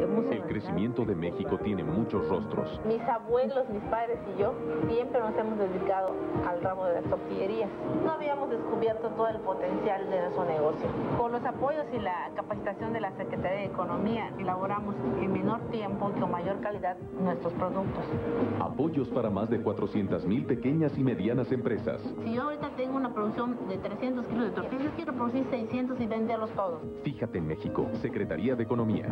El crecimiento de México tiene muchos rostros. Mis abuelos, mis padres y yo siempre nos hemos dedicado al ramo de las tortillerías. No habíamos descubierto todo el potencial de nuestro negocio. Con los apoyos y la capacitación de la Secretaría de Economía, elaboramos en menor tiempo y con mayor calidad nuestros productos. Apoyos para más de 400 mil pequeñas y medianas empresas. Si yo ahorita tengo una producción de 300 kilos de tortillas, quiero producir 600 y venderlos todos. Fíjate en México, Secretaría de Economía.